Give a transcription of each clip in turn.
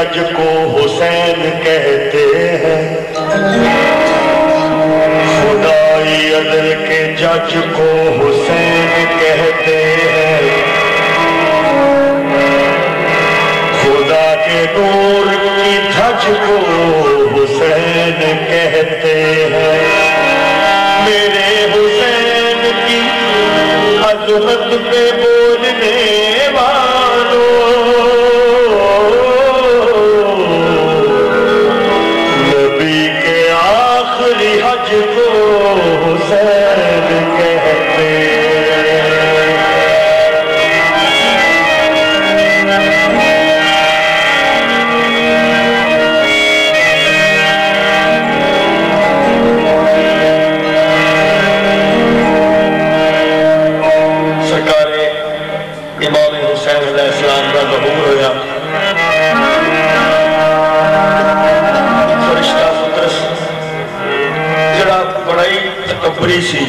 के को हुसैन कहते हैं। खुदाई अदल के जज को हुसैन कहते हैं। खुदा के नूर की धज को इमाम हुसैन अलैहिस्सलाम का जहूर होया फरिश्ता पुत्र जड़ा बड़ा ही तकबरी सी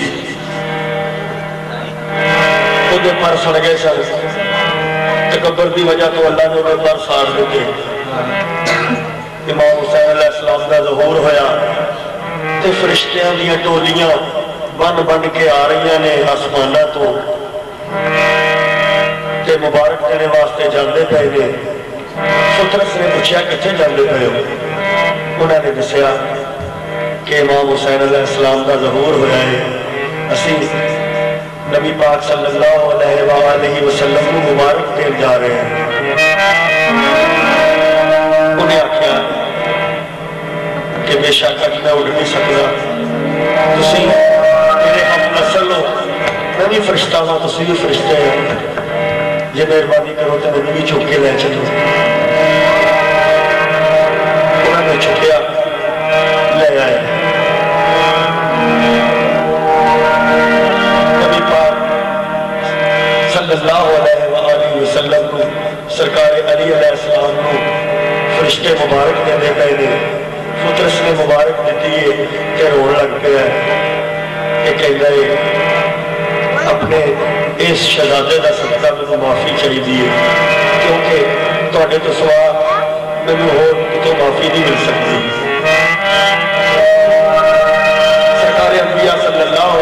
ਉਹਦੇ ਪਰ ਸੜ ਗਏ ਸਨ ਤਕਬਰ ਦੀ ਵਜ੍ਹਾ ਤੋਂ ਅੱਲਾ ਨੇ ਉਹਦੇ ਪਰ ਸਾੜ ਦਿੱਤੇ ਇਮਾਮ ਹੁਸੈਨ ਅਲੈਹਿਸਸਲਾਮ ਦਾ ਜ਼ਹੂਰ ਹੋਇਆ ਤੇ ਫਰਿਸ਼ਤਿਆਂ ਦੀਆਂ ਟੋਲੀਆਂ ਬਨ ਬਨ ਕੇ ਆ ਰਹੀਆਂ ਨੇ ਆਸਮਾਨਾਂ ਤੋਂ ਤੇ ਮੁਬਾਰਕ ਦੇਣੇ ਵਾਸਤੇ ਜਾਂਦੇ ਪਏ ਨੇ ਸੁਤਰਸ ਨੇ ਪੁੱਛਿਆ ਕਿੱਥੇ ਜਾਂਦੇ ਪਏ ਹੋ ਉਹਨਾਂ ਨੇ ਦੱਸਿਆ ਕਿ ਇਮਾਮ ਹੁਸੈਨ ਅਲੈਹਿਸਸਲਾਮ ਦਾ ਜ਼ਹੂਰ ਹੋਇਆ ਹੈ ਅਸੀਂ ਨਬੀ ਪਾਕ ਸੱਲੱਲਾਹੁ ਅਲੈਹਿ ਵਸੱਲਮ ਨੂੰ ਮੁਬਾਰਕ ਦੇਣ ਜਾ ਰਹੇ ਹਾਂ ਉਹਨੇ ਆਖਿਆ ਕਿ ਬੇਸ਼ੱਕ ਅੱਜ ਮੈਂ ਉੱਡ ਨਹੀਂ ਸਕਦਾ ਤੁਸੀਂ ਮੇਰੇ ਹਮ ਨਸਲ ਹੋ ਮੈਂ ਵੀ ਫਰਿਸ਼ਤਾ ਹਾਂ ਤੁਸੀਂ ਵੀ ਫਰਿਸ਼ਤੇ ਹੋ ਜੇ ਮਿਹਰਬਾਨੀ ਕਰੋ ਤਾਂ ਮੈਨੂੰ ਵੀ ਚੁੱਕ ਕੇ ਲੈ ਚਲੋ ਉਹਨਾਂ ਨੇ ਚੁੱਕਿਆ ਲੈ ਆਏ ਨਬੀ ਪਾਕ ਸੱਲੱਲਾਹੁ ਅਲੈਹਿ ਵਆਲਿhi ਵਸੱਲਮ ਨੂੰ ਸਰਕਾਰ ਅਲੀ ਅਲੈਹਿਸਲਾਮ ਨੂੰ ਫਰਿਸ਼ਤੇ ਮੁਬਾਰਕ ਦਿੰਦੇ ਪਏ ਨੇ ਫੁਤਰਸ ਨੇ ਮੁਬਾਰਕ ਦਿੱਤੀ ਹੈ ਤੇ ਰੋਣ ਲੱਗ ਪਿਆ ਇਹ ਕਹਿੰਦਾ ਹੈ अपने इस शहजादे का सदका मैं माफ़ी चाहिए क्योंकि थोड़े तो सवा मैं होर कितों माफ़ी नहीं मिल सकती सरकार अंबिया सल्लल्लाहु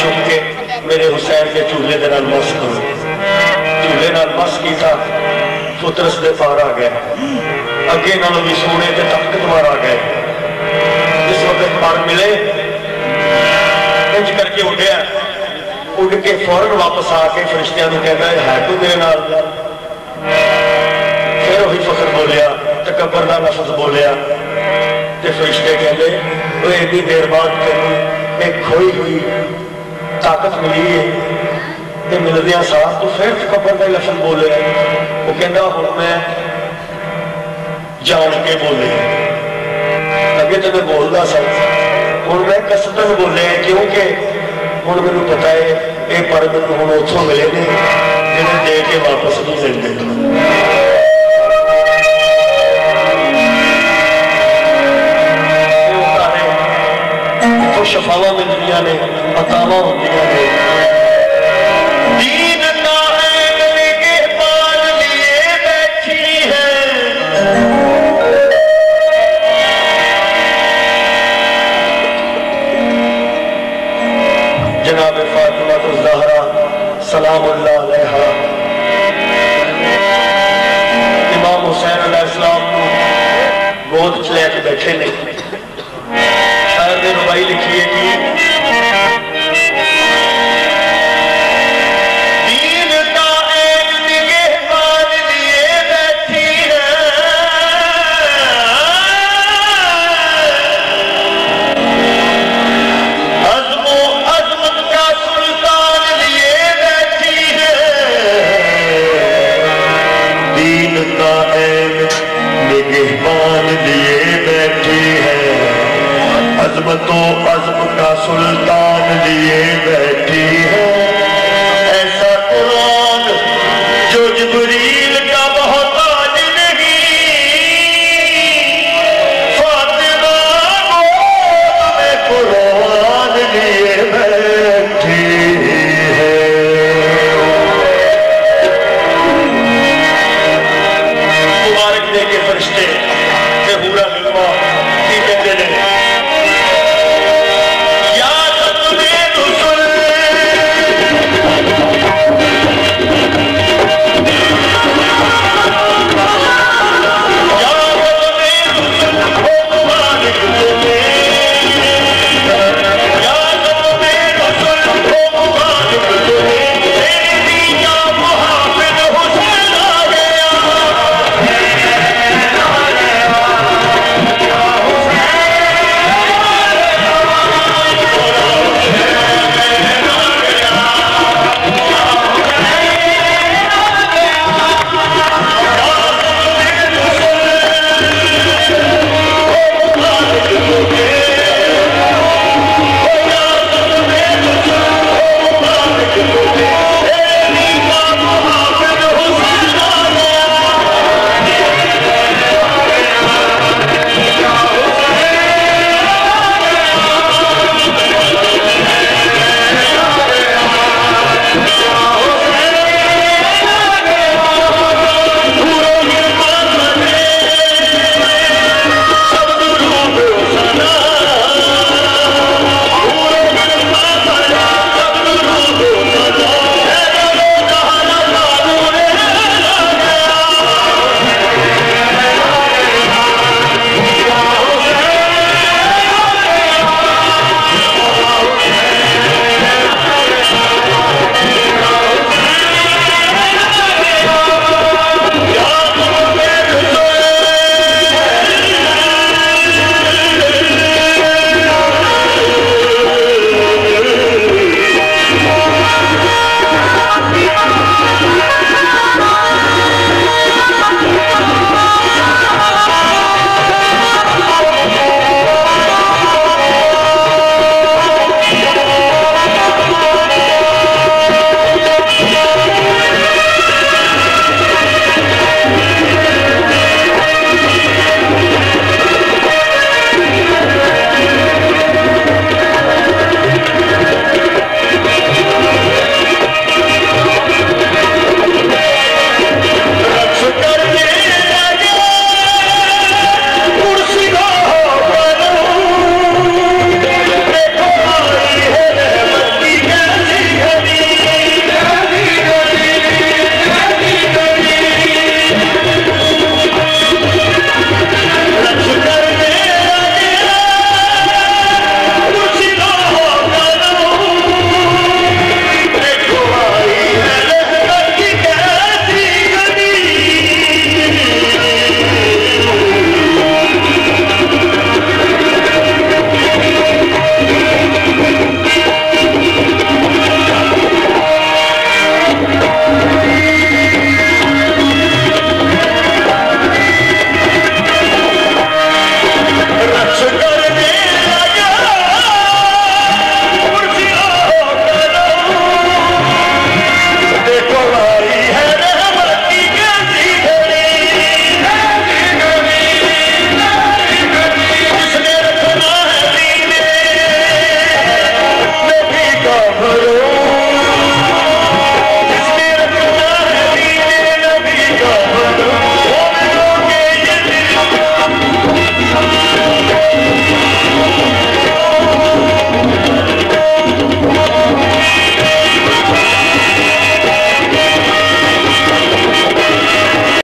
चुप के मेरे हुसैन के चूल्हे के मस करो मस किया ਫੁਤਰਸ ਦੇ ਪਾਰ ਆ ਗਏ ਅੱਗੇ ਨਾਲੋਂ ਵੀ ਸੋਹਣੇ ਤੇ ਤਾਕਤਵਰ ਆ ਗਏ ਜਿਸ ਵਕਤ ਪਰ ਮਿਲੇ ਇੰਜ ਕਰਕੇ ਉੱਡਿਆ ਉੱਡ ਕੇ ਫੌਰਨ ਵਾਪਸ ਆ ਕੇ ਫਰਿਸ਼ਤਿਆਂ ਨੂੰ ਕਹਿੰਦਾ ਇਹ ਹੈ ਤੂੰ ਮੇਰੇ ਨਾਲ ਫਿਰ ਉਹੀ ਫਖਰ ਬੋਲਿਆ ਤਕਬਰ ਦਾ ਲਫ਼ਜ਼ ਬੋਲਿਆ ਤੇ ਫਰਿਸ਼ਤੇ ਕਹਿੰਦੇ ਉਹ ਇੰਨੀ ਦੇਰ ਬਾਅਦ ਤੈਨੂੰ ਇੱਕ ਖੋਈ ਹੋਈ ਤਾਕਤ ਮਿਲੀ ਹੈ ਤੇ ਮਿਲਦਿਆਂ ਸਾਰ ਤੂੰ ਫਿਰ ਤਕਬਰ ਦਾ ਲਫ਼ਜ਼ ਬੋਲਿਆ ਉਹ ਕਹਿੰਦਾ ਹੁਣ ਮੈਂ ਜਾਣ ਕੇ ਬੋਲਿਆ ਅੱਗੇ ਤੇ ਮੈਂ ਬੋਲਦਾ ਸੀ ਹੁਣ ਮੈਂ ਕਸਦਨ ਬੋਲਿਆ ਕਿਉਂਕਿ ਹੁਣ ਮੈਨੂੰ ਪਤਾ ਹੈ ਇਹ ਪਰ ਮੈਨੂੰ ਹੁਣ ਉੱਥੋਂ ਮਿਲੇ ਨੇ ਜਿਹੜੇ ਦੇ ਕੇ ਵਾਪਸ ਨਹੀਂ ਦਿੰਦੇ ਇਹ ਉਤਾਰੇ ਤੋਂ ਸ਼ਫਾਵਾਂ ਮਿਲਦੀਆਂ ਨੇ Amen. सुल्तान लिए।